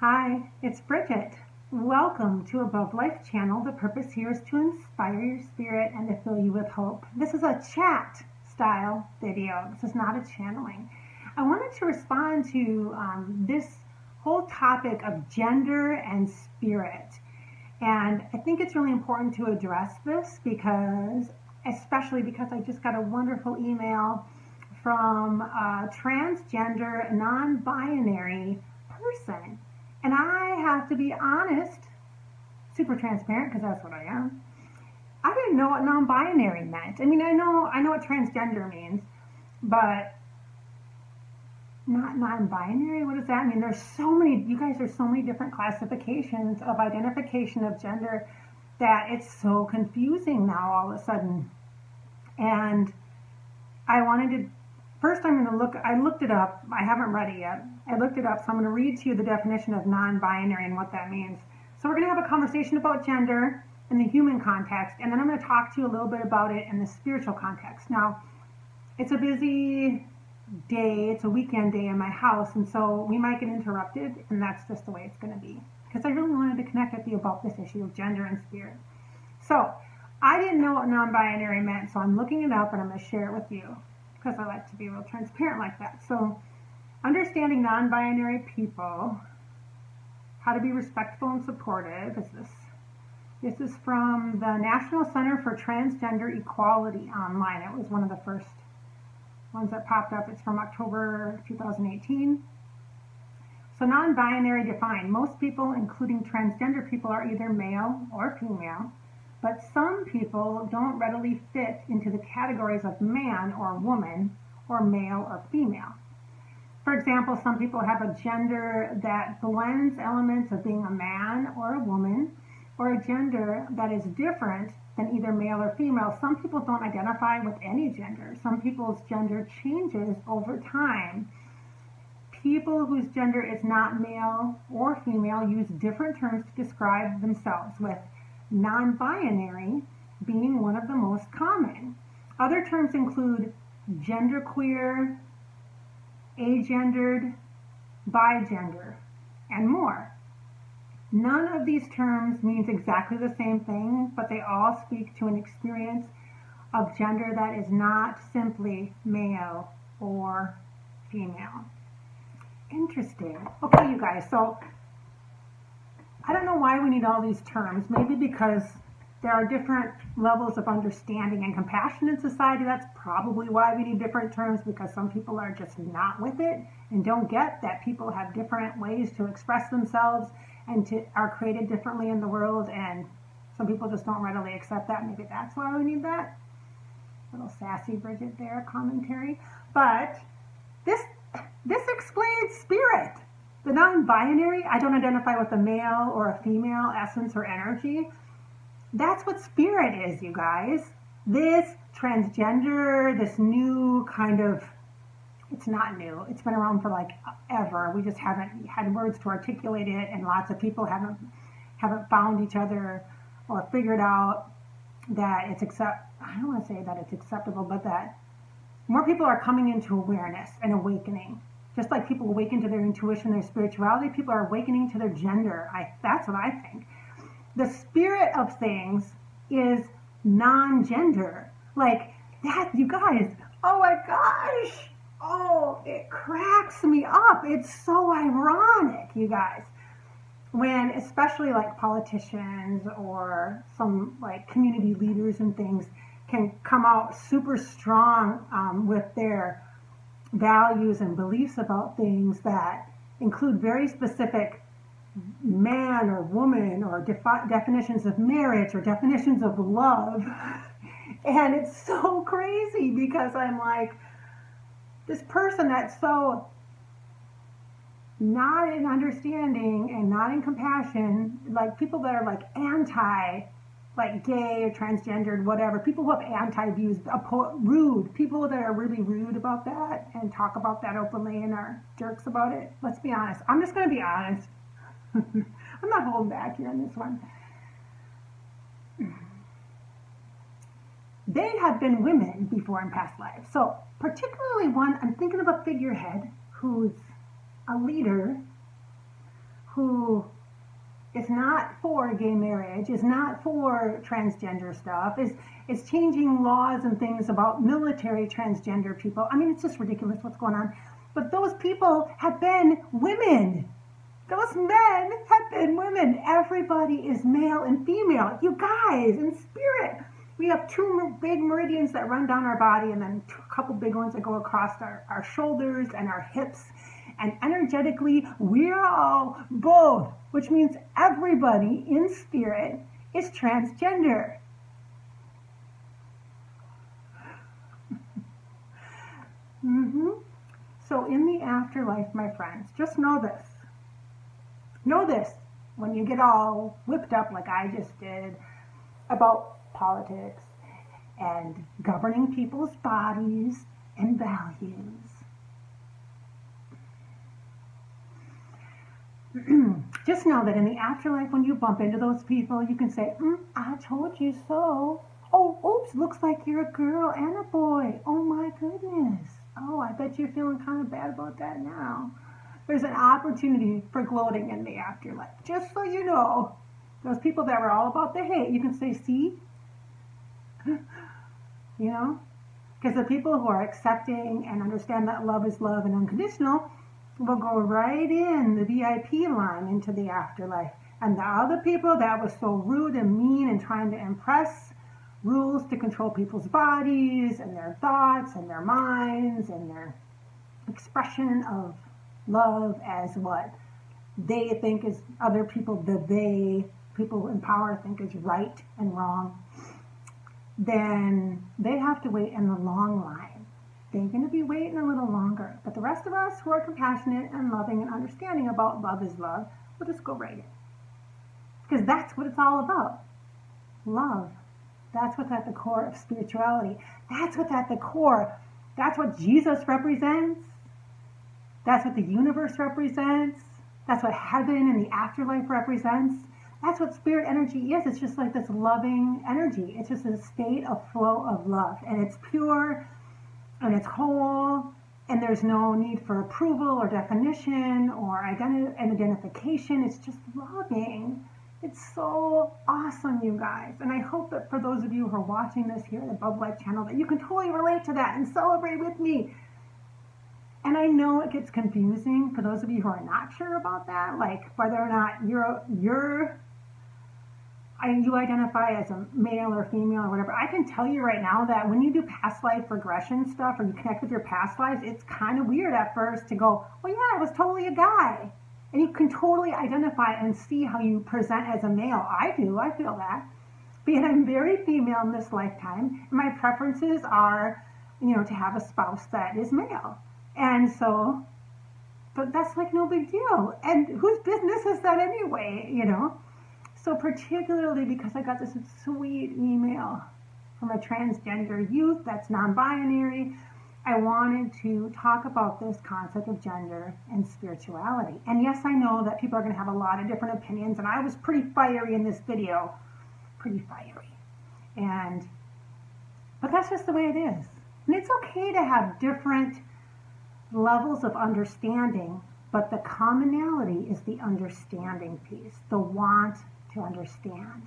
Hi, it's Bridgette. Welcome to Above Life channel. The purpose here is to inspire your spirit and to fill you with hope. This is a chat style video. This is not a channeling. I wanted to respond to um, this whole topic of gender and spirit. And I think it's really important to address this because, especially because I just got a wonderful email from a transgender, non binary person. And I have to be honest, super transparent because that's what I am. I didn't know what non binary meant. I mean, I know, I know what transgender means, but not non-binary? What does that mean? There's so many you guys there's so many different classifications of identification of gender that it's so confusing now all of a sudden. And i wanted to first i'm going to look i looked it up. I haven't read it yet i looked it up so i'm going to read to you the definition of non-binary and what that means so we're going to have a conversation about gender in the human context and then i'm going to talk to you a little bit about it in the spiritual context now it's a busy day, it's a weekend day in my house, and so we might get interrupted, and that's just the way it's going to be. Because I really wanted to connect with you about this issue of gender and spirit. So, I didn't know what non binary meant, so I'm looking it up and I'm going to share it with you because I like to be real transparent like that. So, understanding non binary people, how to be respectful and supportive is this. This is from the National Center for Transgender Equality online. It was one of the first ones that popped up. It's from October 2018. So non-binary defined. Most people, including transgender people, are either male or female, but some people don't readily fit into the categories of man or woman or male or female. For example, some people have a gender that blends elements of being a man or a woman, or a gender that is different than either male or female. Some people don't identify with any gender. Some people's gender changes over time. People whose gender is not male or female use different terms to describe themselves, with non binary being one of the most common. Other terms include genderqueer, agendered, bigender, and more. None of these terms means exactly the same thing, but they all speak to an experience of gender that is not simply male or female. Interesting. Okay, you guys, so I don't know why we need all these terms. Maybe because there are different levels of understanding and compassion in society. That's probably why we need different terms because some people are just not with it and don't get that people have different ways to express themselves and to, are created differently in the world, and some people just don't readily accept that. Maybe that's why we need that. Little sassy Bridgette there commentary. But this this explains spirit. The non-binary, I don't identify with a male or a female essence or energy. That's what spirit is, you guys. This transgender, this new kind of it's not new. It's been around for like ever. We just haven't had words to articulate it, and lots of people haven't haven't found each other or figured out that it's accept. I don't want to say that it's acceptable, but that more people are coming into awareness and awakening. Just like people awaken to their intuition, their spirituality, people are awakening to their gender. I that's what I think. The spirit of things is non-gender. Like that, you guys. Oh my gosh oh, it cracks me up. It's so ironic, you guys. When especially like politicians or some like community leaders and things can come out super strong um, with their values and beliefs about things that include very specific man or woman or defi- definitions of marriage or definitions of love. And it's so crazy because I'm like, this person that's so not in understanding and not in compassion, like people that are like anti, like gay or transgendered, whatever, people who have anti views, rude, people that are really rude about that and talk about that openly and are jerks about it. Let's be honest. I'm just going to be honest. I'm not holding back here on this one. They have been women before in past lives. So particularly one, I'm thinking of a figurehead who's a leader who is not for gay marriage, is not for transgender stuff, is is changing laws and things about military transgender people. I mean, it's just ridiculous what's going on. But those people have been women. Those men have been women. Everybody is male and female. You guys, in spirit, we have two big meridians that run down our body and then a couple big ones that go across our, our shoulders and our hips. And energetically, we're all both, which means everybody in spirit is transgender. mm-hmm. So in the afterlife, my friends, just know this Know this when you get all whipped up like I just did about politics and governing people's bodies and values. just know that in the afterlife, when you bump into those people, you can say, mm, I told you so. Oh, oops, looks like you're a girl and a boy. Oh my goodness. Oh, I bet you're feeling kind of bad about that now. There's an opportunity for gloating in the afterlife. Just so you know, those people that were all about the hate, you can say, see? you know? Because the people who are accepting and understand that love is love and unconditional will go right in the VIP line into the afterlife. And the other people that was so rude and mean and trying to impress rules to control people's bodies and their thoughts and their minds and their expression of love as what they think is other people, the they, people in power think is right and wrong, then they have to wait in the long line. They're going to be waiting a little longer. But the rest of us who are compassionate and loving and understanding about love is love, we'll just go right in. Because that's what it's all about. Love. That's what's at the core of spirituality. That's what's at the core. That's what Jesus represents. That's what the universe represents. That's what heaven and the afterlife represents. That's what spirit energy is. It's just like this loving energy. It's just a state of flow of love. And it's pure and it's whole. And there's no need for approval or definition or identi- identification. It's just loving. It's so awesome, you guys. And I hope that for those of you who are watching this here at the Above Life channel, that you can totally relate to that and celebrate with me and I know it gets confusing for those of you who are not sure about that, like whether or not you're you're you identify as a male or female or whatever. I can tell you right now that when you do past life regression stuff or you connect with your past lives, it's kind of weird at first to go, well, yeah, I was totally a guy. And you can totally identify and see how you present as a male. I do, I feel that. But yet I'm very female in this lifetime. And my preferences are, you know, to have a spouse that is male. And so, but that's like no big deal. And whose business is that anyway, you know? So, particularly because I got this sweet email from a transgender youth that's non binary, I wanted to talk about this concept of gender and spirituality. And yes, I know that people are going to have a lot of different opinions, and I was pretty fiery in this video. Pretty fiery. And, but that's just the way it is. And it's okay to have different levels of understanding, but the commonality is the understanding piece, the want to understand.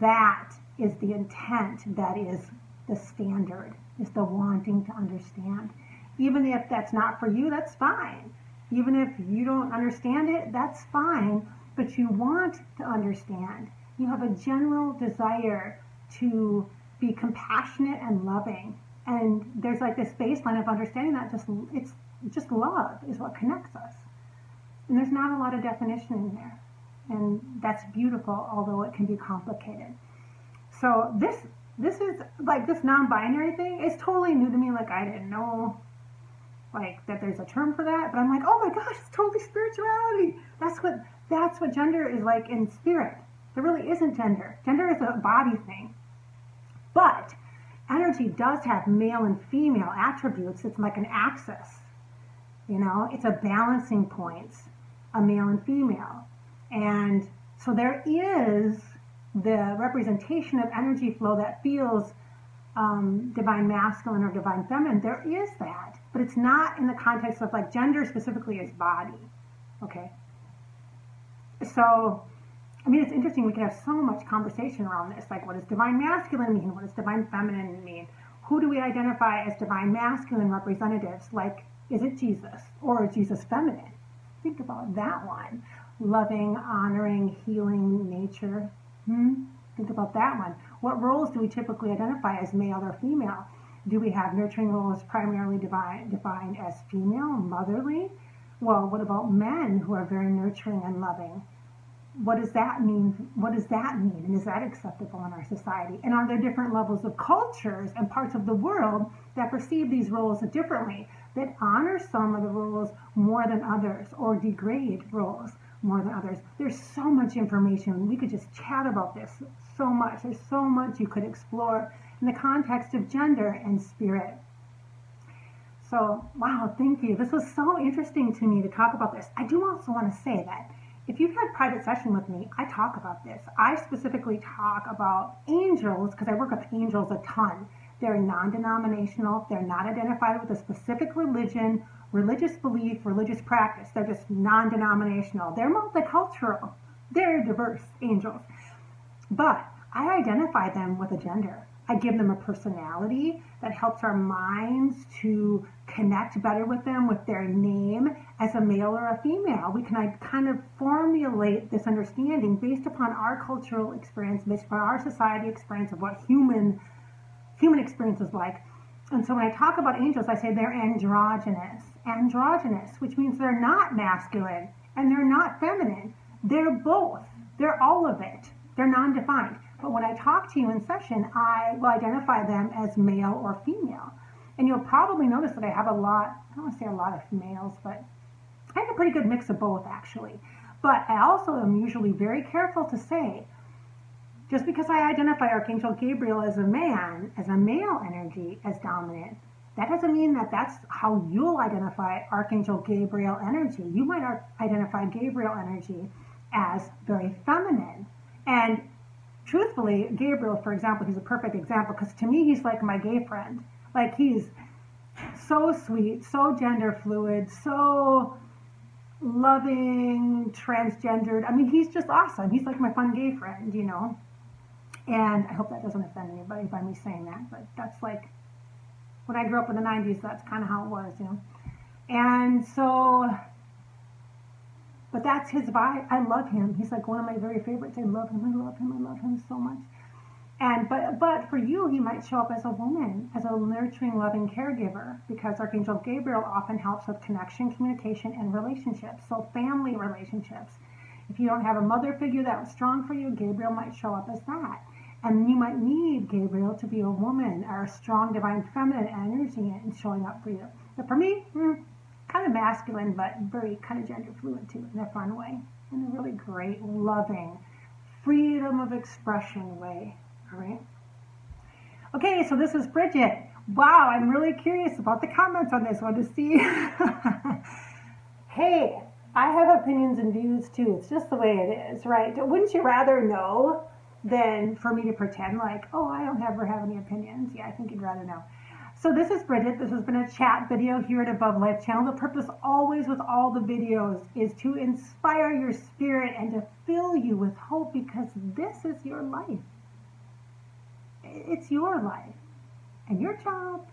That is the intent, that is the standard, is the wanting to understand. Even if that's not for you, that's fine. Even if you don't understand it, that's fine, but you want to understand. You have a general desire to be compassionate and loving and there's like this baseline of understanding that just it's just love is what connects us. And there's not a lot of definition in there. And that's beautiful, although it can be complicated. So this this is like this non-binary thing is totally new to me. Like I didn't know like that there's a term for that, but I'm like, oh my gosh, it's totally spirituality. That's what that's what gender is like in spirit. There really isn't gender. Gender is a body thing. Energy does have male and female attributes. It's like an axis, you know, it's a balancing point, a male and female. And so there is the representation of energy flow that feels um, divine masculine or divine feminine. There is that, but it's not in the context of like gender specifically as body. Okay. So, I mean, it's interesting. We can have so much conversation around this. Like, what does divine masculine mean? What does divine feminine mean? Who do we identify as divine masculine representatives? Like, is it Jesus or is Jesus feminine? Think about that one. Loving, honoring, healing nature. Hmm? Think about that one. What roles do we typically identify as male or female? Do we have nurturing roles primarily defined, defined as female, motherly? Well, what about men who are very nurturing and loving? What does that mean? What does that mean? And is that acceptable in our society? And are there different levels of cultures and parts of the world that perceive these roles differently, that honor some of the roles more than others, or degrade roles more than others? There's so much information. We could just chat about this so much. There's so much you could explore in the context of gender and spirit. So, wow, thank you. This was so interesting to me to talk about this. I do also want to say that if you've had private session with me, I talk about this. I specifically talk about angels because I work with angels a ton. They're non-denominational. They're not identified with a specific religion, religious belief, religious practice. They're just non-denominational. They're multicultural. They're diverse angels. But I identify them with a gender. I give them a personality that helps our minds to connect better with them with their name as a male or a female. We can kind of formulate this understanding based upon our cultural experience, based upon our society experience of what human human experience is like. And so when I talk about angels, I say they're androgynous. Androgynous, which means they're not masculine and they're not feminine. They're both. They're all of it. They're non-defined. But when I talk to you in session, I will identify them as male or female. And you'll probably notice that I have a lot, I don't want to say a lot of males, but I have a pretty good mix of both actually. But I also am usually very careful to say, just because I identify Archangel Gabriel as a man, as a male energy, as dominant, that doesn't mean that that's how you'll identify Archangel Gabriel energy. You might identify Gabriel energy as very feminine. And truthfully, Gabriel, for example, he's a perfect example because to me, he's like my gay friend. Like he's so sweet, so gender fluid, so loving, transgendered. I mean, he's just awesome. He's like my fun gay friend, you know. And I hope that doesn't offend anybody by me saying that, but that's like when I grew up in the 90s, that's kind of how it was, you know. And so but that's his vibe. I love him. He's like one of my very favorites. I love him. I love him. I love him so much. And but but for you, he might show up as a woman, as a nurturing, loving caregiver, because Archangel Gabriel often helps with connection, communication, and relationships. So family relationships. If you don't have a mother figure that was strong for you, Gabriel might show up as that. And you might need Gabriel to be a woman or a strong divine feminine energy and showing up for you. But for me, hmm, kind of masculine, but very kind of gender fluid too, in a fun way, in a really great, loving, freedom of expression way. All right. Okay, so this is Bridgette. Wow, I'm really curious about the comments on this one to see. hey, I have opinions and views too. It's just the way it is, right? Wouldn't you rather know than for me to pretend like, oh, I don't ever have any opinions? Yeah, I think you'd rather know. So this is Bridgette. This has been a chat video here at Above Life channel. The purpose always with all the videos is to inspire your spirit and to fill you with hope because this is your life. It's your life. And your job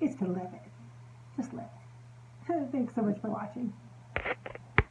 is to live it. Just live it. Thanks so much for watching.